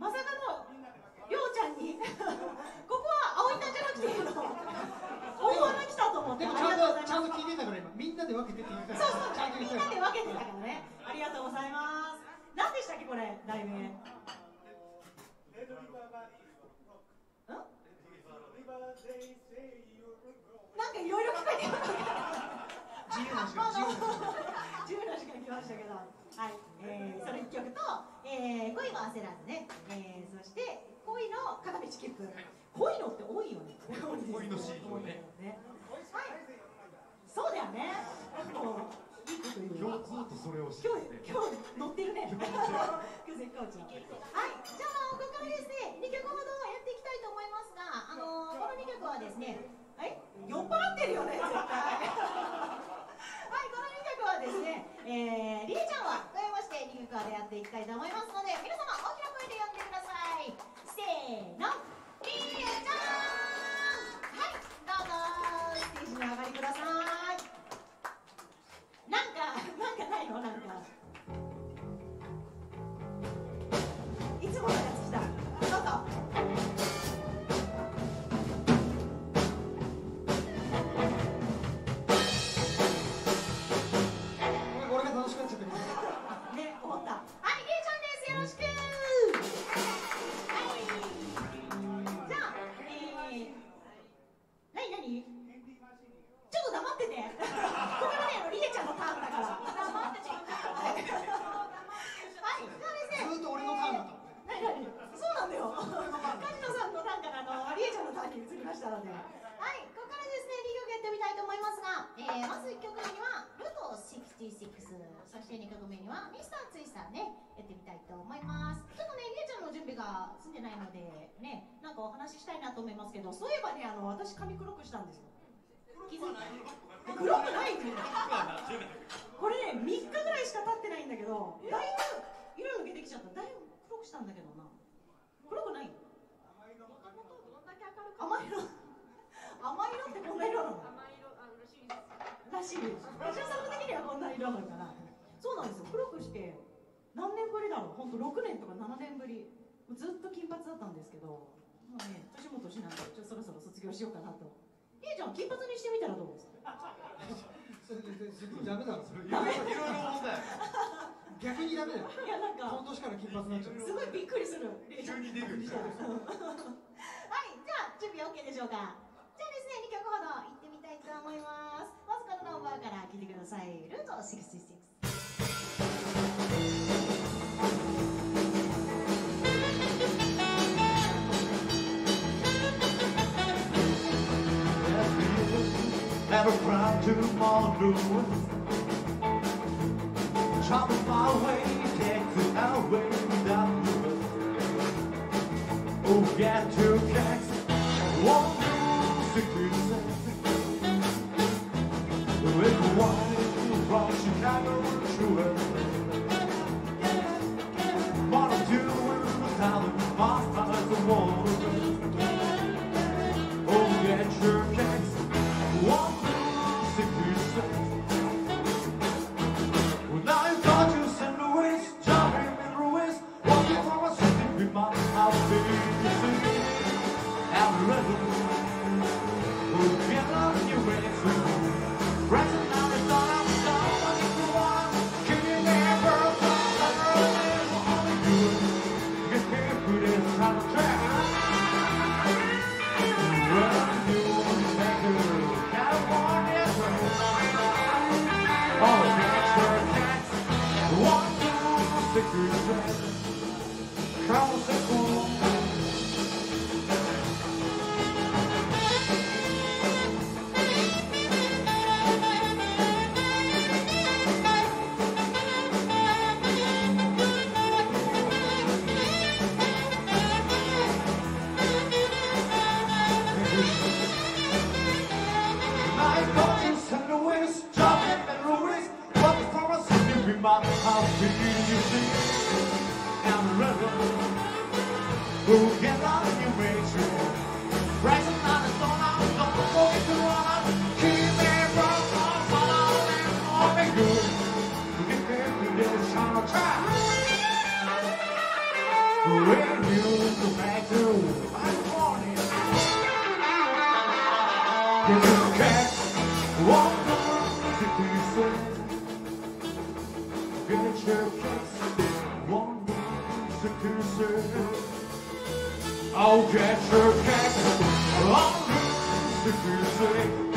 まさかのようちゃんに。ここは葵さんじゃなくていいの。大穴来たと思って。ちゃんと聞いてたから今みんなで分けてって言ったからそうそうみんなで分けてたからね。ありがとうございます。何でしたっけこれ題名。ん？なんかいろいろ聞こえてましたけど自由な時間来ましたけど。はい。えー、その1曲と、えー、恋は焦らずね、えー、そして恋の片道切符、恋のって多いよね。恋のシーンね。ね、はい、そうだよね。今日ずっとそれをして、今日今日乗ってるね。はい。じゃあここからですね2曲ほどやっていきたいと思いますがあのー、この2曲はですねえ？酔っ払ってるよね絶対。はい、この2曲はですね、えー、りえちゃんは加えまして2曲はでやっていきたいと思いますので、皆様大きな声で呼んでください。せーの、りえちゃんはい、どうぞ、ステージに上がりください。なんか、なんかないのなんか。いつものやつ来た。どうぞ。66そして2曲目にはミスターツイスターねやってみたいと思います。ちょっとねリエちゃんの準備が済んでないのでねなんかお話ししたいなと思いますけどそういえばねあの私髪黒くしたんですよ。気づいた？黒くないこれね3日ぐらいしか経ってないんだけどだいぶ色抜けてきちゃった。だいぶ黒くしたんだけどな。黒くない？甘い色？甘い色ってこんな色なの？らしいですらしいさん的にはこんな色なのかなそうなんですよ。黒くして何年ぶりだろう。本当6年とか7年ぶり。ずっと金髪だったんですけど。もうね年も年なんでちょそろそろ卒業しようかなと。りえちゃん。金髪にしてみたらどうですか？それでダメだろそれいろいろ問題逆にダメだよ。いやなんかこの年から金髪になっちゃう。すごいびっくりする。急にデビューしたはいじゃあ準備 OK でしょうか？じゃあですね2曲ほど行ってみたいと思いますまずこのナンバーから聴いてくださいルート66 Never proud tomorrow Travel my way, take the highway without you Oh, get to catch my house, you see. I'll catch her cat. on the.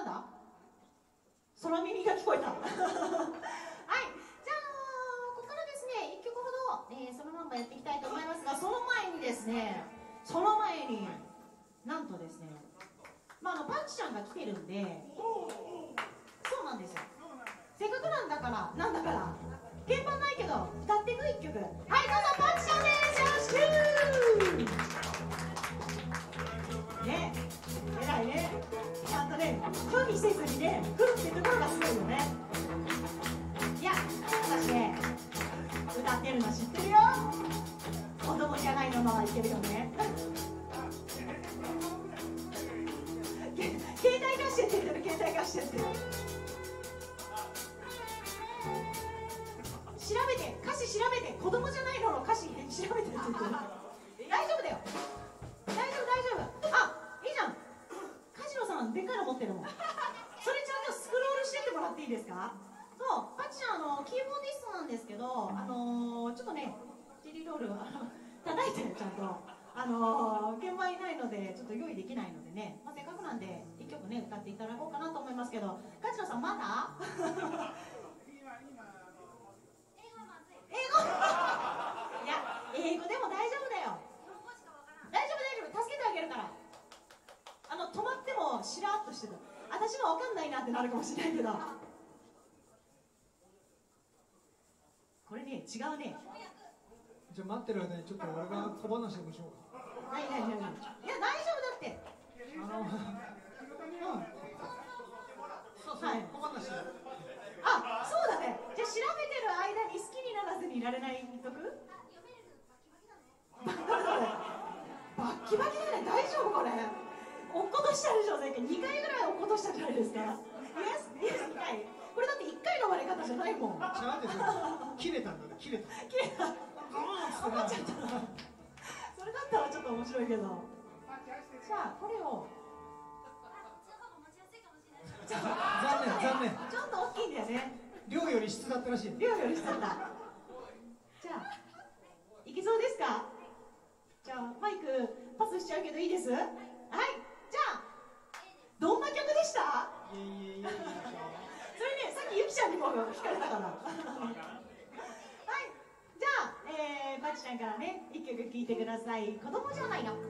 なんだ？空耳が聞こえた。はいじゃあここからですね1曲ほど、えーそのまんまやっていきたいと思いますがその前にですねその前になんとですねまああのパンチちゃんが来てるんでそうなんですよ。せっかくなんだからなんだから鍵盤ないけど歌っていく一曲。はいどうぞパンチちゃんです。よろしく。ね偉いねちゃんとね拒否せずにね来るってところがすごいよね。いや私ね歌ってるの知ってるよ。子供じゃないのままいけるよね。携帯貸してって言ってる携帯貸してって。調べて歌詞調べて子供じゃないのの歌詞調べてって言ってる。のキーボーディストなんですけどあのー、ちょっとねジェリーロールあの 叩いてちゃんとあのー、鍵盤いないのでちょっと用意できないのでね、まあ、せっかくなんで一曲ね歌っていただこうかなと思いますけど梶野さんまだ？英語いや英語でも大丈夫だよ。大丈夫大丈夫。助けてあげるから。あの止まってもしらっとしてる私も分かんないなってなるかもしれないけどこれね違うね。じゃあ待ってる間にちょっと俺が小話でもしようか。ないないないない。いや大丈夫だって。あのうんそうそう、はい小話あそうだね。じゃあ調べてる間に好きにならずにいられないとく？バッキバキだね。大丈夫これ。落っことしたでしょ前回2回ぐらい落っことしたじゃないですか。イエスイエス2回これだって1回の割れ方じゃないもん。違うんですよ。切れたんだね。切れた。綺麗だ分かっちゃったそれだったらちょっと面白いけど。じゃあこれを。残念残念ちょっと大きいんだよね。量より質だったらしい量よりしたんだじゃあいけそうですか？じゃあマイクパスしちゃうけどいいです？はい。じゃあどんな曲でした？いえいえいえきゆきちゃんにも聞かれたかなはいじゃあ、えー、まちちゃんからね一曲聴いてください。子供じゃないの「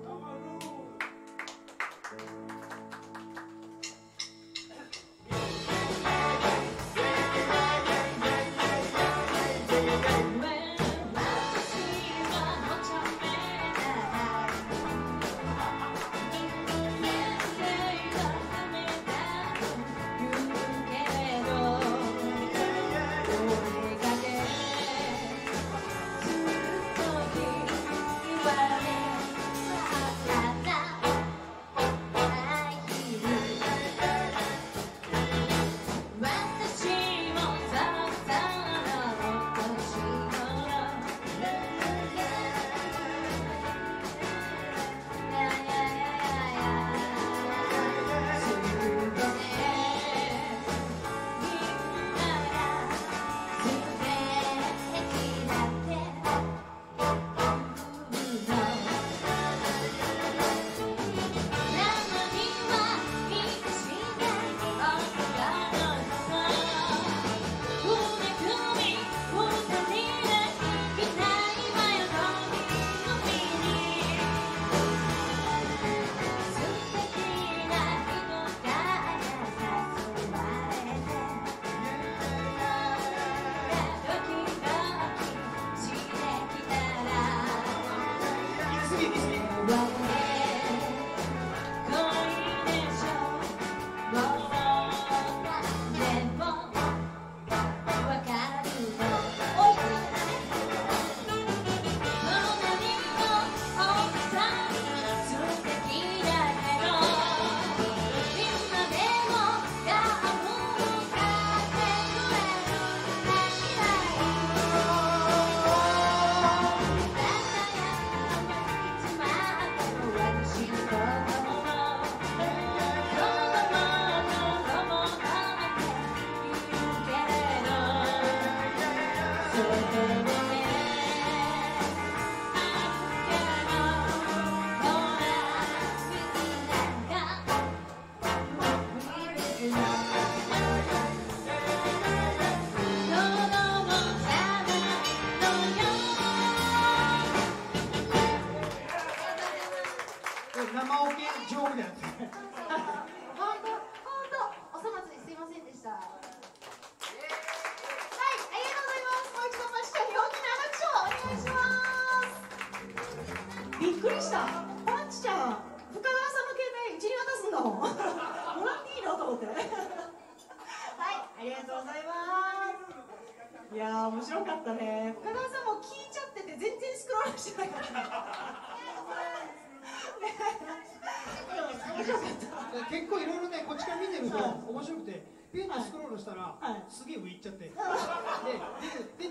すげえ上行っちゃって。でで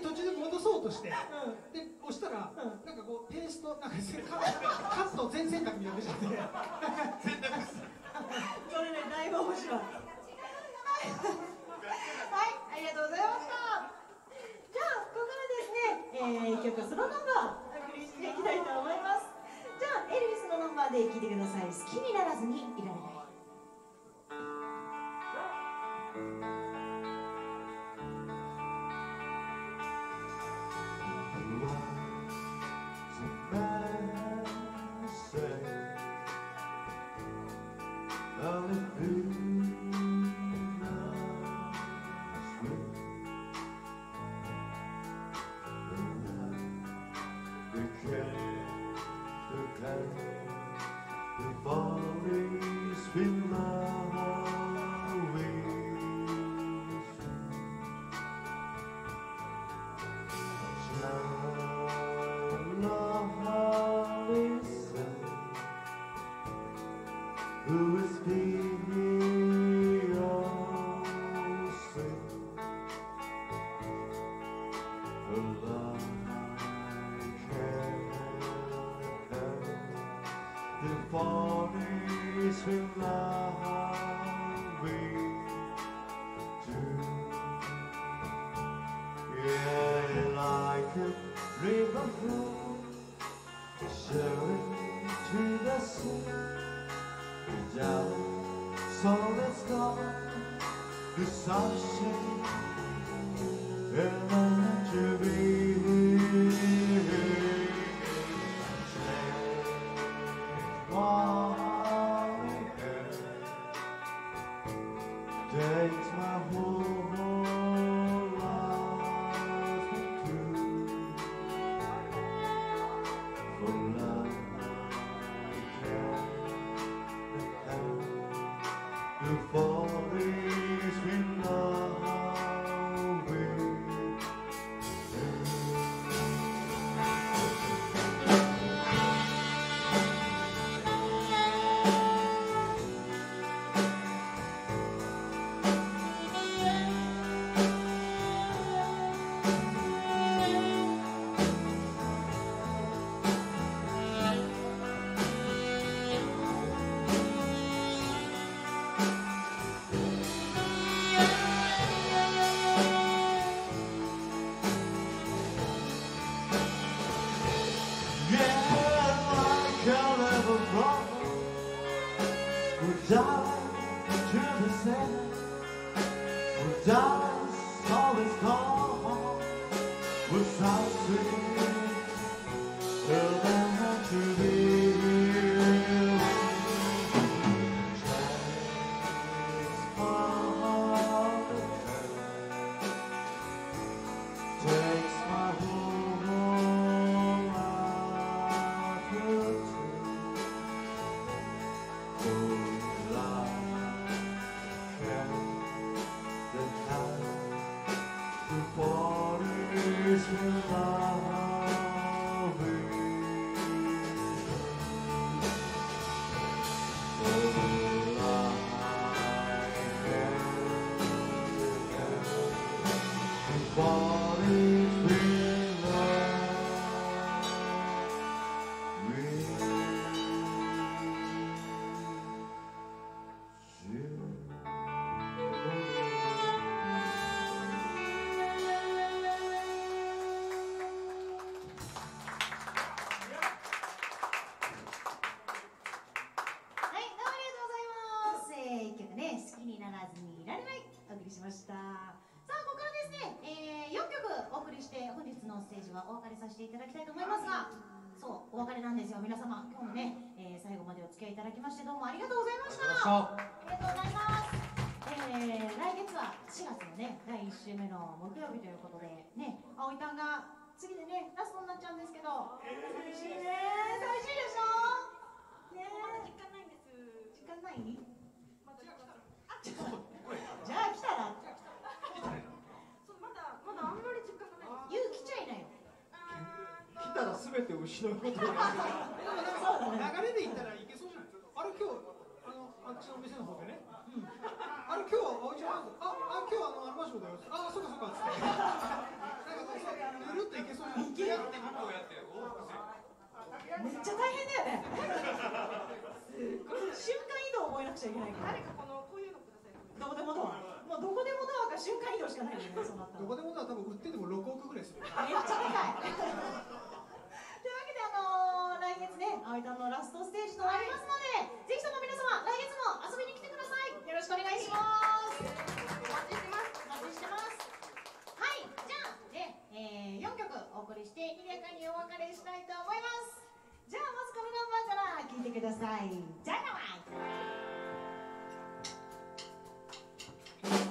で途中で戻そうとして。で押したら、うん。なんかこうペーストなんかカカット全選択みたいなの出ちゃって。それねだいぶ面白い。はいはいありがとうございました。じゃあここからですね、えー、一曲そのナンバーお送りしていきたいと思います。じゃあエルビスのナンバーで聴いてください。好きにならずにいられない。Who for love お別れさせていただきたいと思いますが、そう、お別れなんですよ、皆様。今日もね、えー、最後までお付き合いいただきまして、どうもありがとうございました。ありがとうございます。えー、来月は4月のね、第1週目の木曜日ということで、ね、葵たんが次でねラストになっちゃうんですけど寂しいね寂しいでしょねまだ時間ないんです。時間ない？じゃあ来たらそうまだまだあんまり時間がないんです。言う来ちゃいなよ来たら全て失うことになるでもなんか流れで言ったらいけそうじゃない？あれ今日あのあっちのお店の方でね、あれ今日はおうちなんですああ今日あのアルバショだよあそうか？そうかっつってなんかそうぬるっといけそうじゃないいけるめっちゃ大変だよね。これ 瞬間移動覚えなくちゃい。けないから誰かこのこういうのください。どこでもドアもうどこでもドアか瞬間移動しかないよねそうなったら。どこでもだ多分売ってても6億ぐらいするめっちゃ高いというわけであのー、来月ね葵たんのラストステージとなりますので、ぜひとも皆様来月も遊びに来てください。よろしくお願いします。お待ちしてます。お待ちしてますはいじゃあね、えー、4曲お送りしてにぎやかにお別れしたいと思います。じゃあまずこのナンバーから聴いてください「ダイナマイト」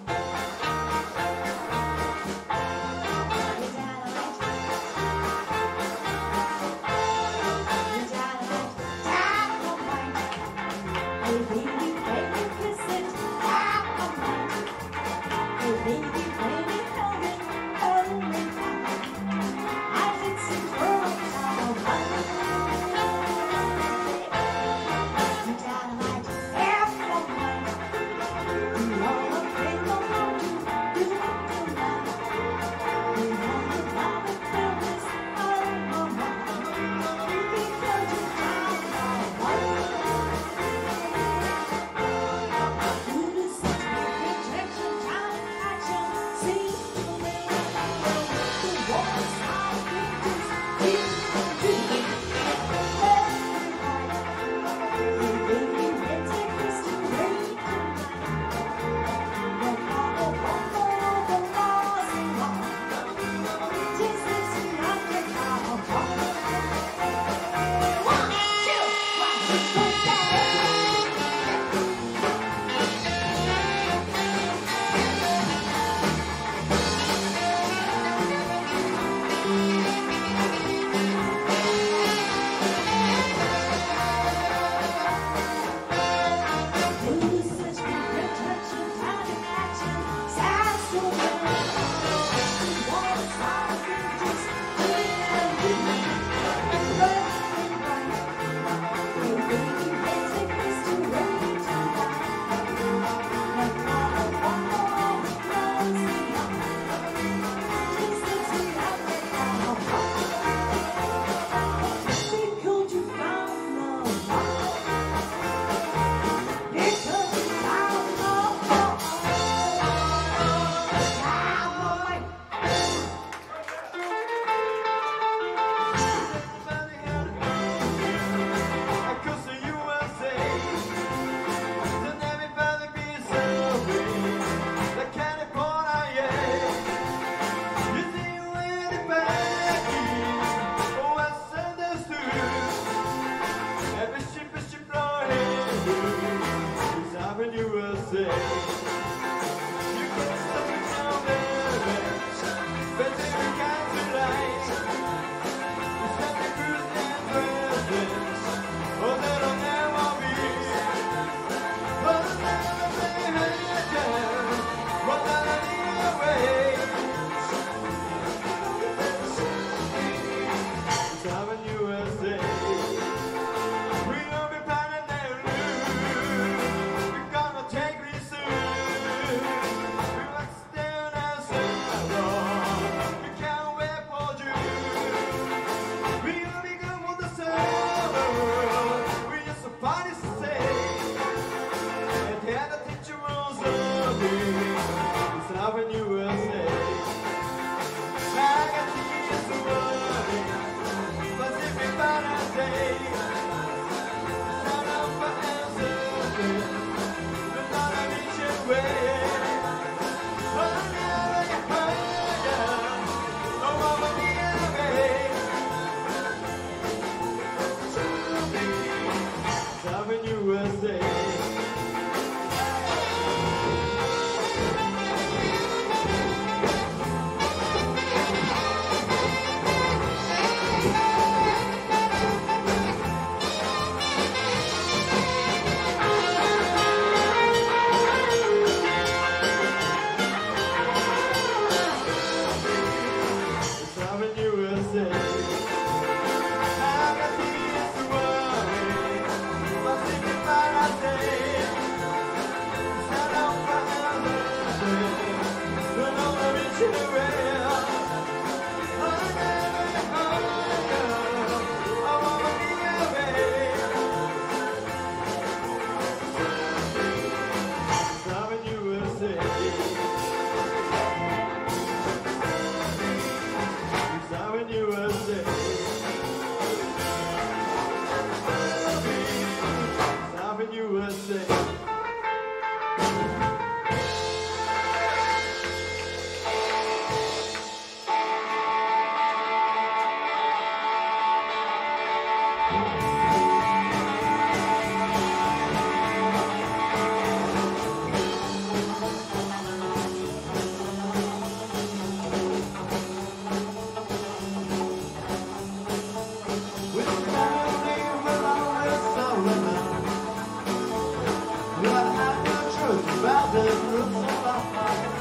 Deus,